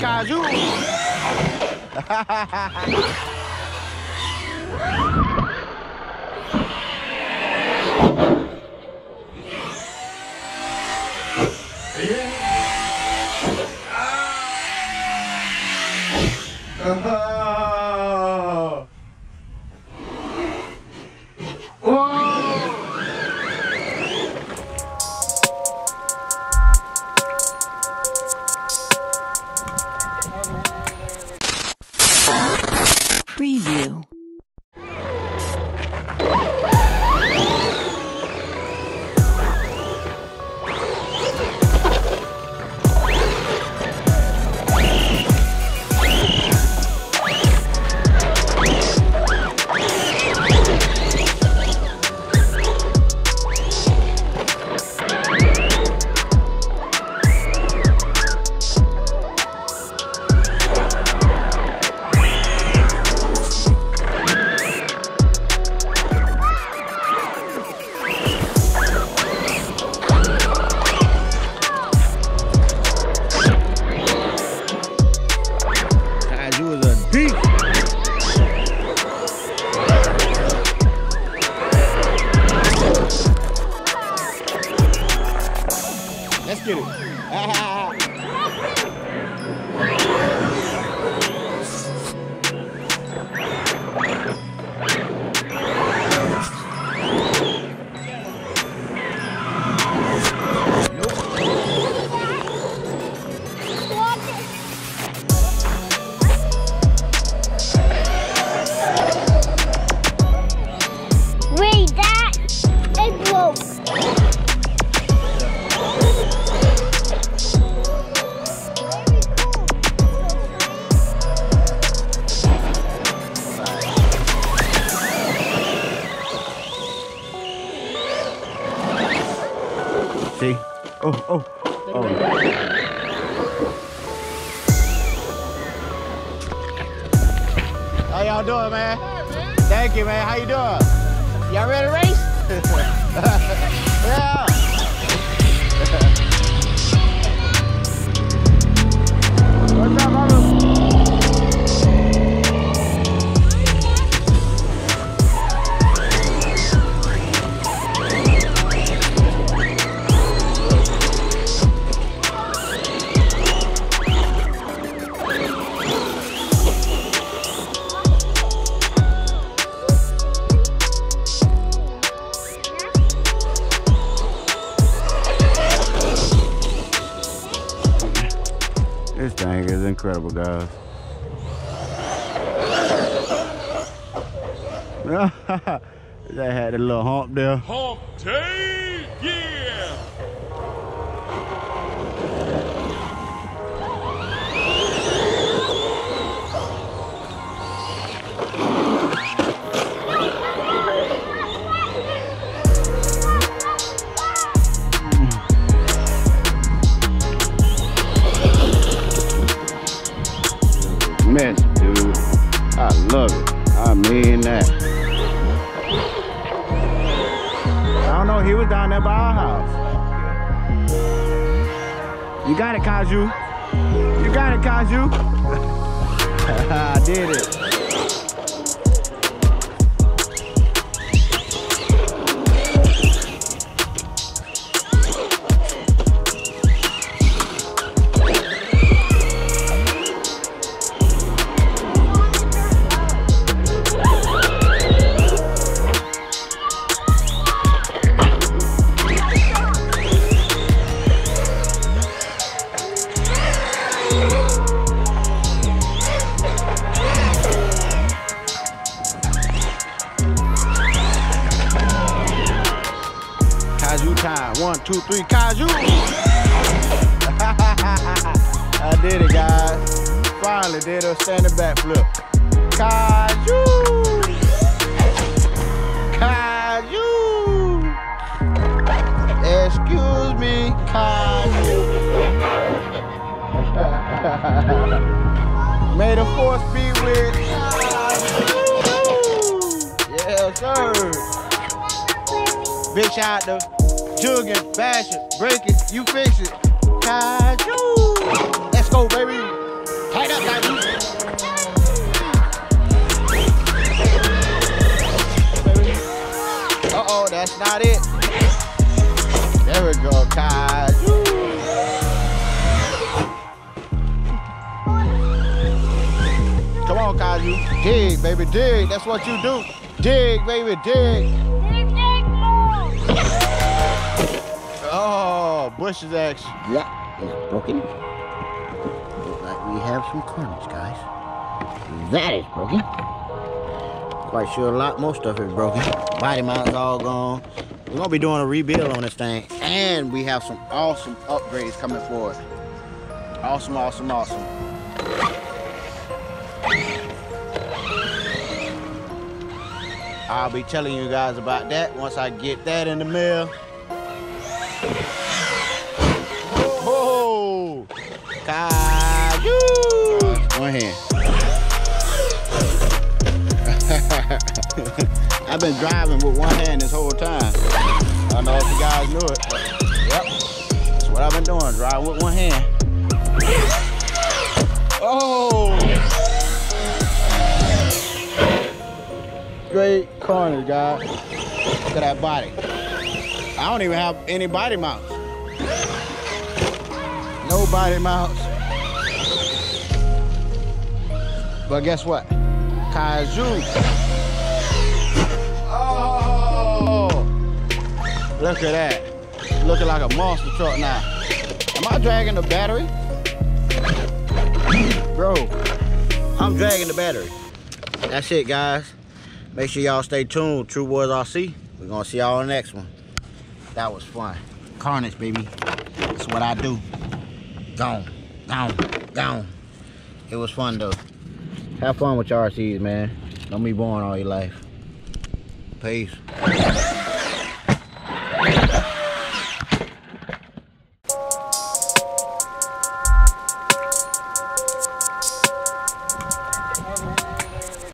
Kaiju. get it. Oh, oh, oh. How y'all doing, man? Thank you, man. How you doing? Y'all ready to race? yeah. What's up? Incredible, guys. that had a little hump there. Hump day, yeah. Dude. I love it. I mean that. I don't know, he was down there by our house. You got it, Kaiju. You got it, Kaiju. I did it. Two, three, Kaiju. I did it, guys. Finally did a standing backflip. Kaiju. Kaiju. Excuse me. May the force be with Yes, sir. Shout out to Juggin, Bashing, Breaking, you fix it. Kaiju. Let's go, baby. Tight up, Kaiju. Uh-oh, that's not it. There we go, Kaiju. Come on, Kaiju. Dig, baby, dig. That's what you do. Dig, baby, dig Bush's action. That is broken. Looks like we have some carnage, guys. That is broken. Quite sure a lot more stuff is broken. Body mount's all gone. We're gonna be doing a rebuild on this thing. And we have some awesome upgrades coming forward. Awesome, awesome, awesome. I'll be telling you guys about that once I get that in the mail. Kaiju! One hand. I've been driving with one hand this whole time. I don't know if you guys knew it, but yep. That's what I've been doing, driving with one hand. Oh! Great corner, guys. Look at that body. I don't even have any body mounts. No body mounts. But guess what? Kaiju. Oh! Look at that. Looking like a monster truck now. Am I dragging the battery? Bro, I'm dragging the battery. That's it, guys. Make sure y'all stay tuned. Tru Boyz RC. We're gonna see y'all on the next one. That was fun. Carnage, baby. That's what I do. Gone, gone, gone. It was fun though. Have fun with your RCs, man. Don't be boring all your life. Peace.